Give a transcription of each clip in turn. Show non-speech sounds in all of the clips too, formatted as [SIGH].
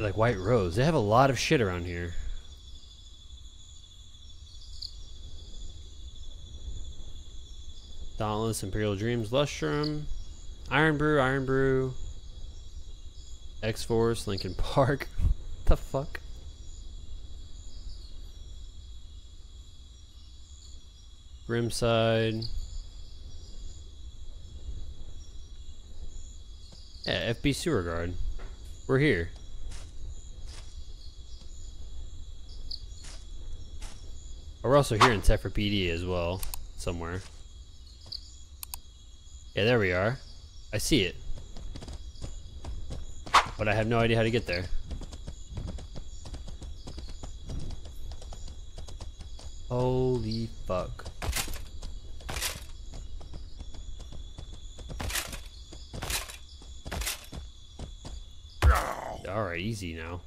like White Rose. They have a lot of shit around here. Dauntless, Imperial Dreams, Lustrum, Iron Brew, Iron Brew, X Force, Lincoln Park. [LAUGHS] the fuck? Grimside. Yeah, FB Sewer Guard. We're here. We're also here in Tephra as well, somewhere. Yeah, there we are. I see it. But I have no idea how to get there. Holy fuck. Alright, easy now.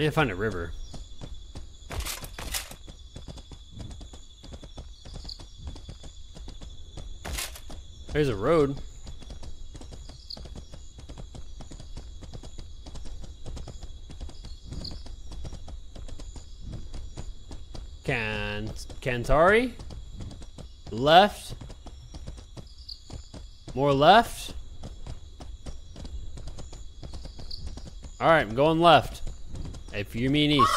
I need to find a river. There's a road. Can Cantari? Left. More left. Alright, I'm going left. If you mean east.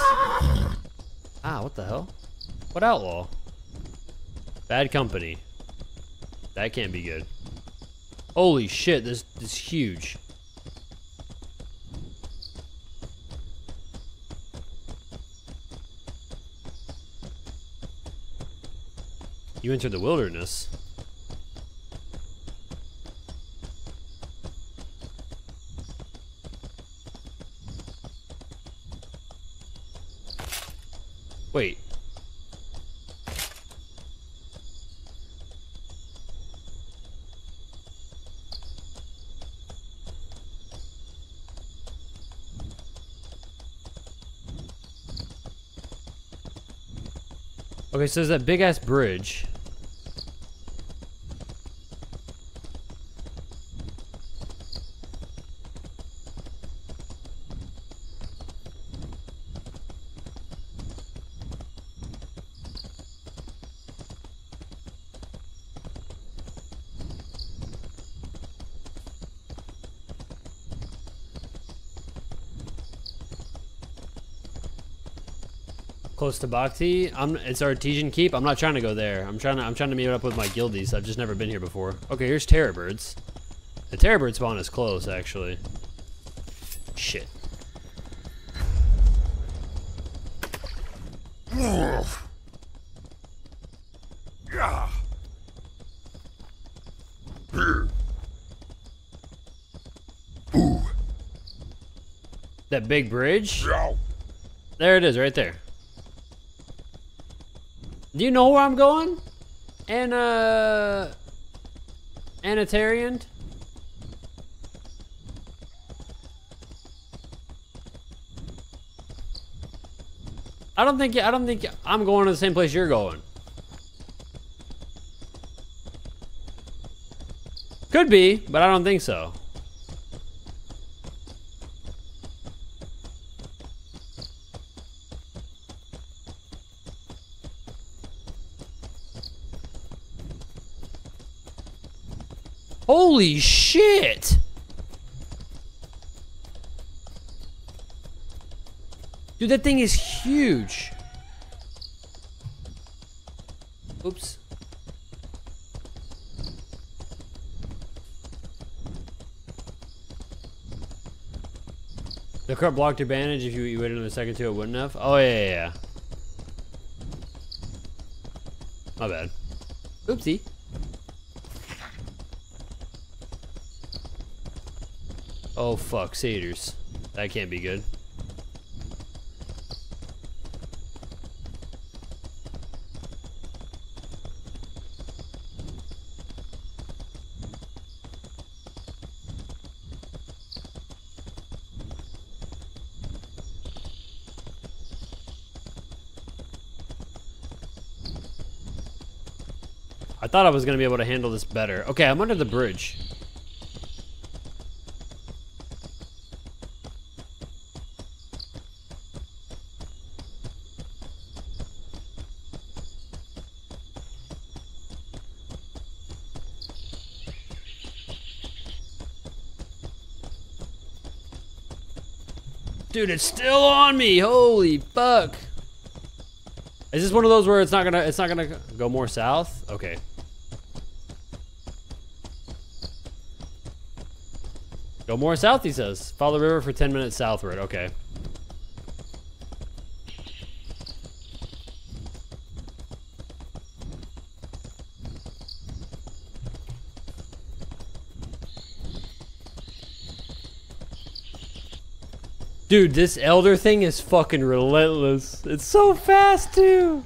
Ah, what the hell? What outlaw? Bad company. That can't be good. Holy shit, this, this is huge. You entered the wilderness. Wait. Okay, so there's that big ass bridge. Close to Bakti. I'm it's Artesian Keep. I'm not trying to go there. I'm trying to I'm trying to meet up with my guildies. I've just never been here before. Okay, here's Terror Birds. The Terror Bird spawn is close actually. Shit. That big bridge? There it is, right there. Do you know where I'm going? Anna... Uh, Anatarian? I don't think I don't think I'm going to the same place you're going. Could be, but I don't think so. Holy shit! Dude, that thing is huge. Oops. The cart blocked your bandage. If you, you waited another second to, it wouldn't have. Oh, yeah, yeah, yeah. My bad. Oopsie. Oh fuck, satyrs. That can't be good. I thought I was going to be able to handle this better. Okay, I'm under the bridge. Dude, it's still on me. Holy fuck. Is this one of those where it's not gonna it's not gonna go more south? Okay. Go more south, he says. Follow the river for 10 minutes southward. Okay. Dude, this elder thing is fucking relentless. It's so fast, too.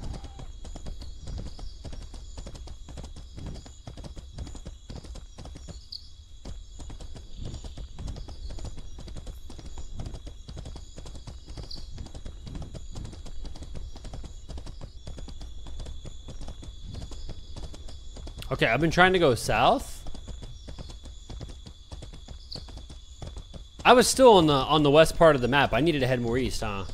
Okay, I've been trying to go south. I was still on the on the west part of the map. I needed to head more east, huh?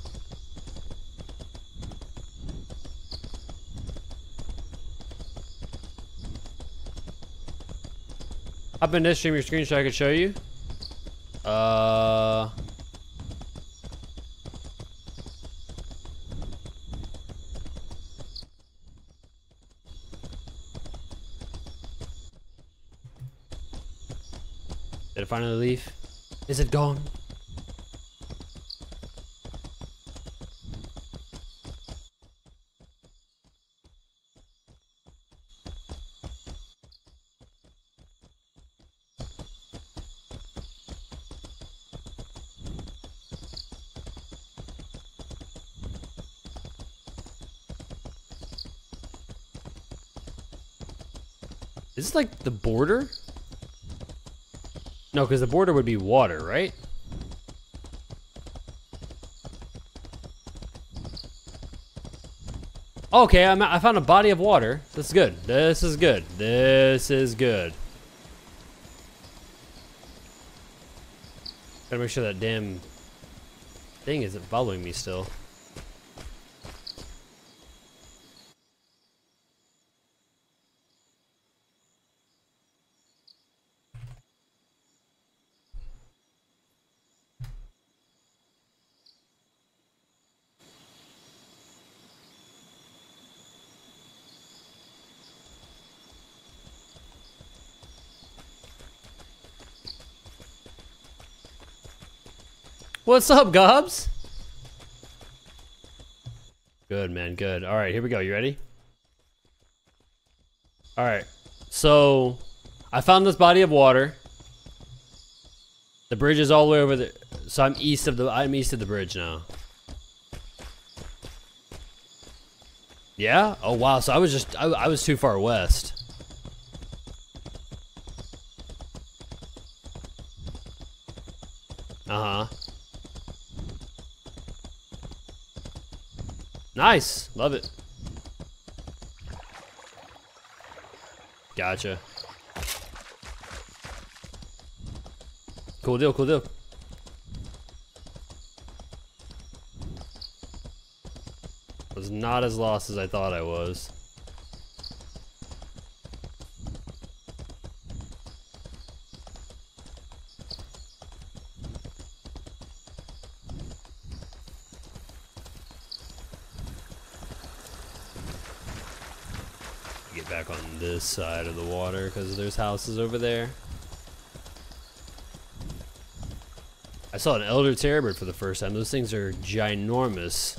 Up in this stream your screen so I could show you. Uh Did I finally leave? Is it gone? Is this like the border? No, because the border would be water, right? Okay, I'm, I found a body of water. This is good. This is good. This is good. Gotta make sure that damn thing isn't following me still. What's up, Gobs? Good, man, good. All right, here we go. You ready? All right. So, I found this body of water. The bridge is all the way over there. So I'm east of the I'm east of the bridge now. Yeah? Oh wow, so I was just I, I was too far west. Nice. Love it. Gotcha. Cool deal, cool deal. Was not as lost as I thought I was. Get back on this side of the water because there's houses over there. I saw an elder terror bird for the first time. Those things are ginormous.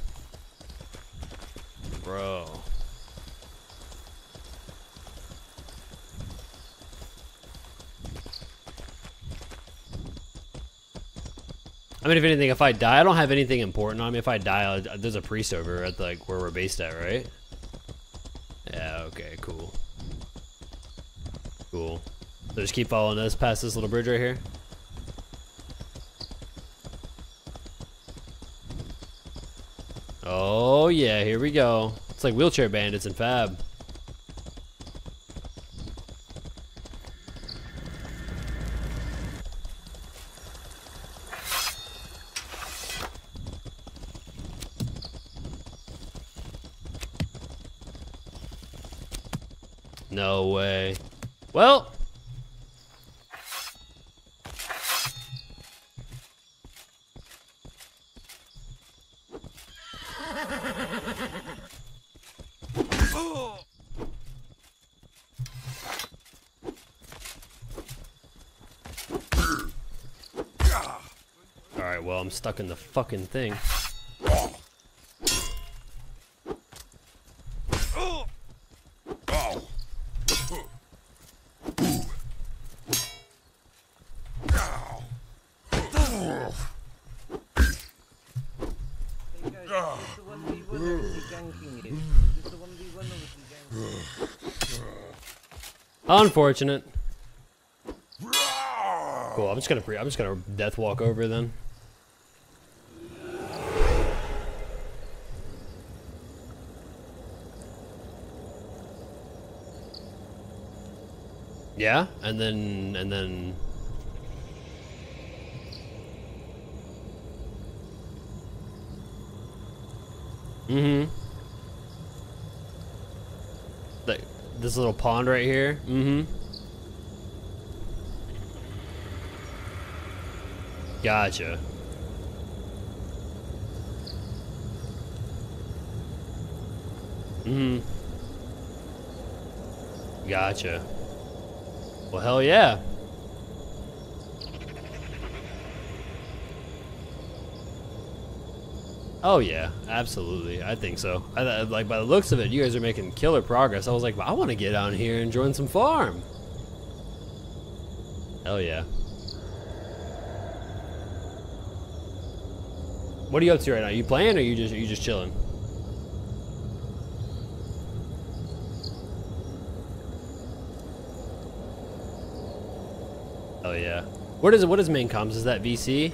Bro. I mean, if anything, if I die, I don't have anything important on me. If I die, I'll, there's a priest over at like where we're based at, right? Yeah, okay, cool. Cool. So just keep following us past this little bridge right here. Oh yeah, here we go. It's like wheelchair bandits and fab. No way. Well. Alright, well, I'm stuck in the fucking thing. Unfortunate. Cool. I'm just gonna I'm just gonna death walk over then. Yeah, and then and then Mm-hmm. Like this little pond right here. Mm-hmm. Gotcha. Mm-hmm. Gotcha. Well, hell yeah. Oh yeah, absolutely. I think so. I, like by the looks of it, you guys are making killer progress. I was like, I want to get down here and join some farm. Hell yeah. What are you up to right now? Are You playing or you just are you just chilling? Oh yeah. What is? What is main comms? Is that VC?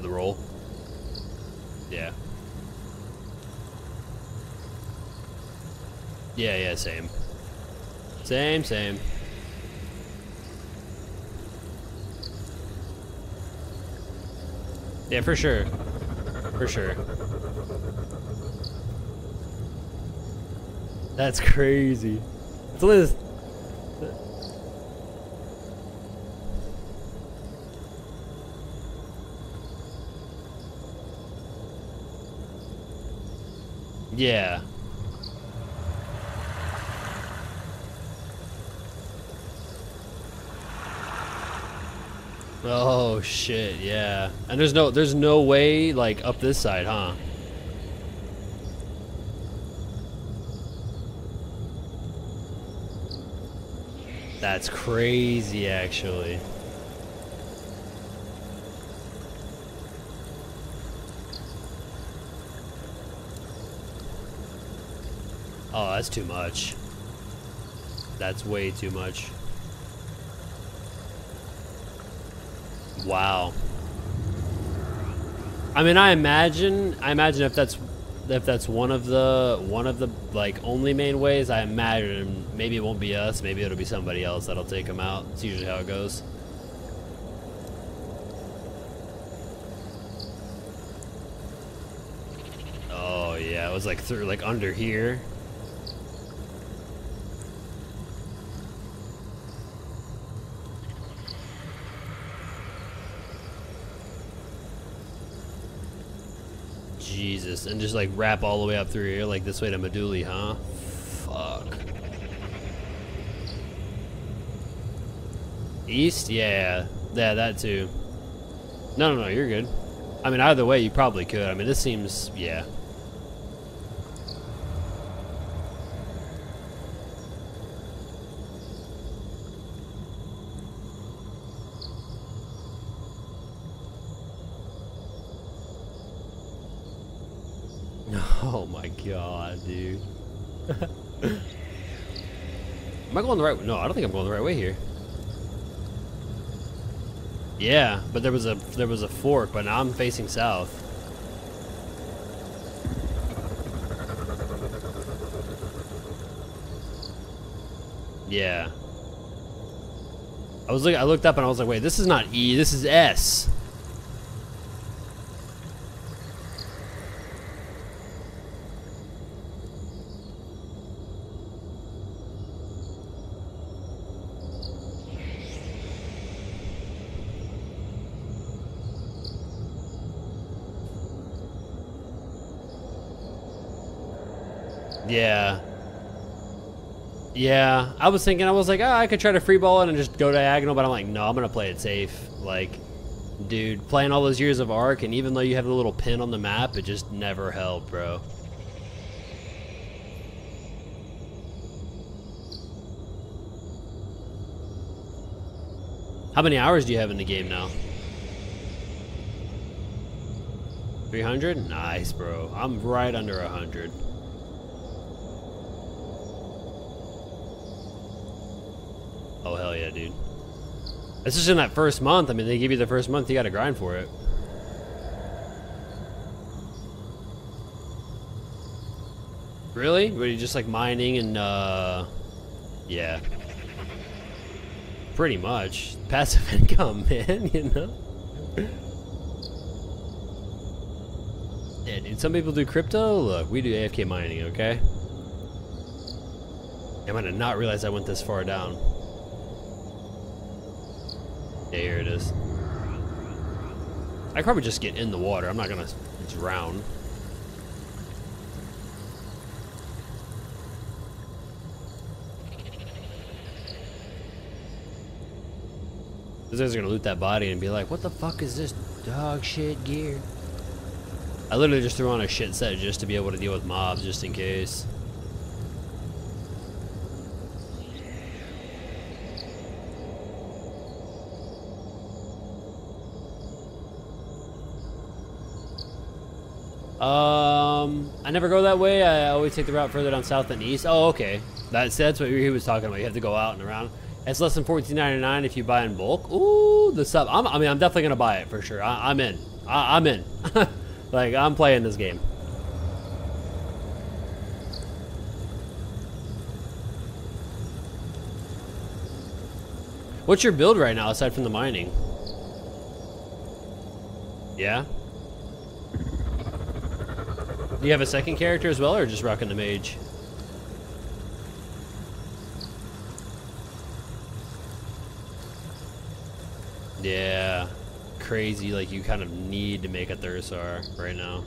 For the roll? Yeah. Yeah, yeah, same. Same, same. Yeah, for sure. For sure. That's [LAUGHS] crazy. It's only Yeah. Oh shit, yeah. And there's no there's no way like up this side, huh? That's crazy actually. Oh, that's too much. That's way too much. Wow. I mean, I imagine, I imagine if that's, if that's one of the, one of the, like, only main ways, I imagine maybe it won't be us, maybe it'll be somebody else that'll take them out. It's usually how it goes. Oh, yeah, it was like through, like under here. Jesus, and just like wrap all the way up through here, like this way to Meduli, huh? Fuck. East? Yeah, yeah, that too. No, no, no, you're good. I mean, either way, you probably could. I mean, this seems, yeah. Oh my god, dude. Am I going the right way? No, I don't think I'm going the right way here. Yeah, but there was a there was a fork, but now I'm facing south. Yeah. I was look I looked up and I was like, wait, this is not E, this is S. Yeah. Yeah, I was thinking, I was like, oh, I could try to free ball it and just go diagonal, but I'm like, no, I'm going to play it safe. Like, dude, playing all those years of Ark, and even though you have the little pin on the map, it just never helped, bro. How many hours do you have in the game now? 300? Nice, bro. I'm right under 100. Oh, hell yeah, dude. This is in that first month. I mean, they give you the first month, you gotta grind for it. Really? Were you just like mining and, uh... Yeah. Pretty much. Passive [LAUGHS] income, man, you know? yeah, dude, some people do crypto. Look, we do AFK mining, okay? I might have not realized I went this far down. Yeah, here it is. I probably just get in the water. I'm not gonna drown. These guys are gonna loot that body and be like, what the fuck is this dog shit gear? I literally just threw on a shit set just to be able to deal with mobs just in case. Um, I never go that way. I always take the route further down south and east. Oh, okay. That's that's what he was talking about. You have to go out and around. It's less than $14.99 if you buy in bulk. Ooh, the sub. I'm, i mean, I'm definitely gonna buy it for sure. I, am in. I, I'm in. [LAUGHS] like I'm playing this game. What's your build right now aside from the mining? Yeah. Do you have a second character as well, or just rocking the mage? Yeah, crazy. Like you kind of need to make a Thursar right now.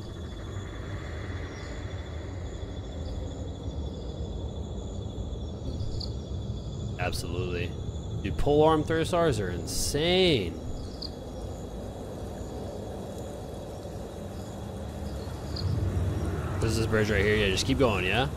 Absolutely. Dude, polearm Thursars are insane. There's this bridge right here. Yeah, just keep going, yeah?